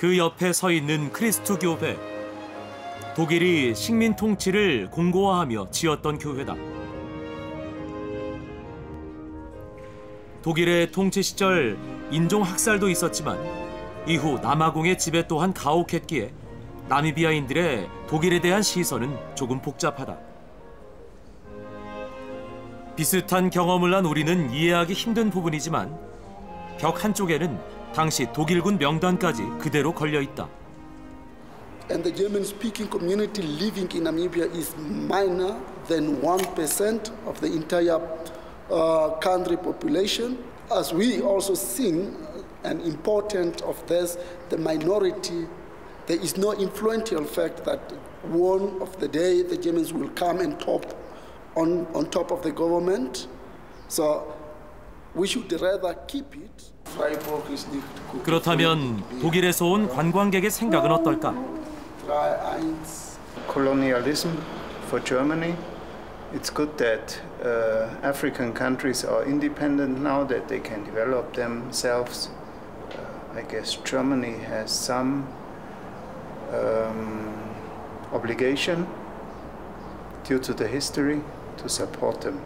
그 옆에 서 있는 크리스투 교회. 독일이 식민 통치를 공고화하며 지었던 교회다. 독일의 통치 시절 인종 학살도 있었지만 이후 남아공의 지배 또한 가혹했기에 나미비아인들의 독일에 대한 시선은 조금 복잡하다. 비슷한 경험을 한 우리는 이해하기 힘든 부분이지만 벽 한쪽에는 당시 독일군 명단까지 그대로 걸려 있다. and the German speaking community living in Namibia is minor than 1% of the entire uh, country population. As we also seen, an important of this, the minority, there is no influential fact that one of the day the Germans will come and top on, on top of the government. So we should rather keep it. Freiburg is nicht gut. 그렇다면 독일에서 온 관광객의 생각은 어떨까? Drei, eins. colonialism for Germany. It's good that uh, African countries are independent now, that they can develop themselves. Uh, I guess Germany has some um, obligation due to the history to support them.